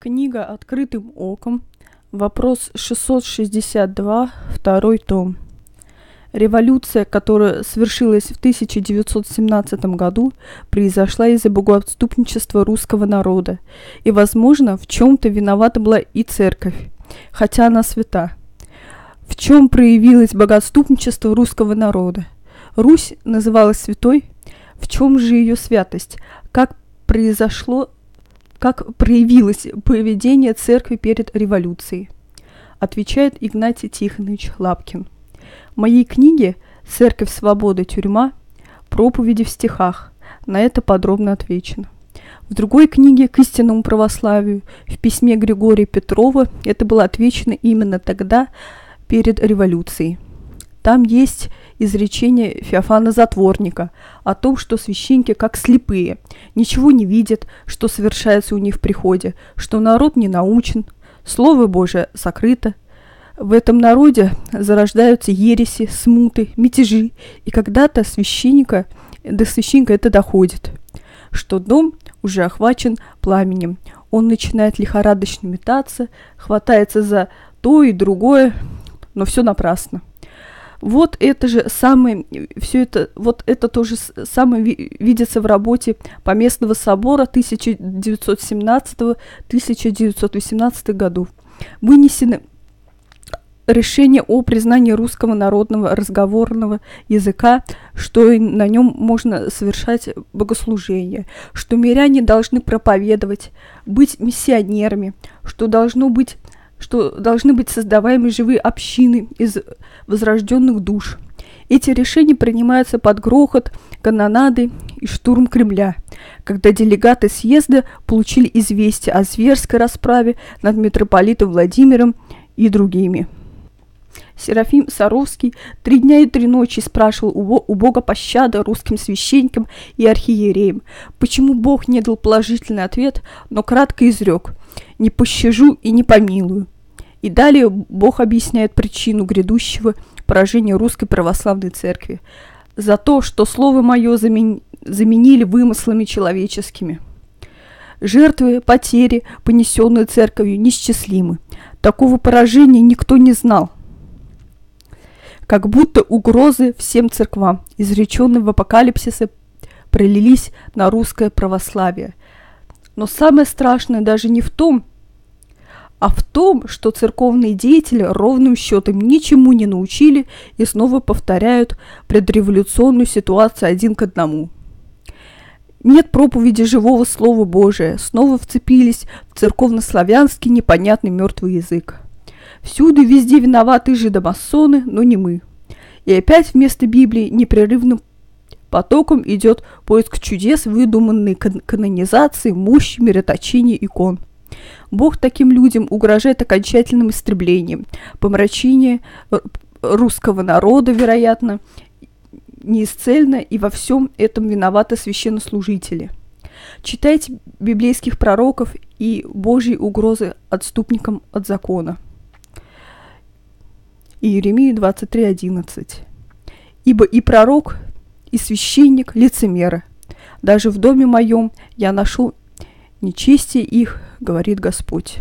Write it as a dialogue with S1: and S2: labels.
S1: Книга «Открытым оком», вопрос 662, второй том. Революция, которая свершилась в 1917 году, произошла из-за богоотступничества русского народа, и, возможно, в чем-то виновата была и церковь, хотя она свята. В чем проявилось богоотступничество русского народа? Русь называлась святой, в чем же ее святость? Как произошло как проявилось поведение церкви перед революцией? Отвечает Игнатий Тихонович Лапкин. В моей книге «Церковь свободы. Тюрьма. Проповеди в стихах» на это подробно отвечено. В другой книге «К истинному православию» в письме Григория Петрова это было отвечено именно тогда, перед революцией – там есть изречение Феофана Затворника о том, что священники как слепые, ничего не видят, что совершается у них в приходе, что народ не научен, Слово Божие сокрыто. В этом народе зарождаются ереси, смуты, мятежи, и когда-то священника, до священника это доходит, что дом уже охвачен пламенем. Он начинает лихорадочно метаться, хватается за то и другое, но все напрасно. Вот это же самое, все это, вот это тоже самое видится в работе Поместного собора 1917-1918 годов. Вынесены решение о признании русского народного разговорного языка, что на нем можно совершать богослужение, что миряне должны проповедовать, быть миссионерами, что должно быть что должны быть создаваемы живые общины из возрожденных душ. Эти решения принимаются под грохот, канонады и штурм Кремля, когда делегаты съезда получили известие о зверской расправе над митрополитом Владимиром и другими. Серафим Саровский три дня и три ночи спрашивал у, Бога пощады русским священникам и архиереям, почему Бог не дал положительный ответ, но кратко изрек «не пощажу и не помилую». И далее Бог объясняет причину грядущего поражения русской православной церкви за то, что слово мое замен... заменили вымыслами человеческими. Жертвы, потери, понесенные церковью, несчислимы. Такого поражения никто не знал – как будто угрозы всем церквам, изреченные в апокалипсисе, пролились на русское православие. Но самое страшное даже не в том, а в том, что церковные деятели ровным счетом ничему не научили и снова повторяют предреволюционную ситуацию один к одному. Нет проповеди живого Слова Божия, снова вцепились в церковнославянский непонятный мертвый язык. Всюду везде виноваты жидомасоны, но не мы. И опять вместо Библии непрерывным потоком идет поиск чудес, выдуманной кан- канонизации, мощи, мироточения икон. Бог таким людям угрожает окончательным истреблением, помрачение э, русского народа, вероятно, неисцельно, и во всем этом виноваты священнослужители. Читайте библейских пророков и Божьи угрозы отступникам от закона – Иеремии 23.11. «Ибо и пророк, и священник лицемеры. Даже в доме моем я нашел нечестие их, говорит Господь».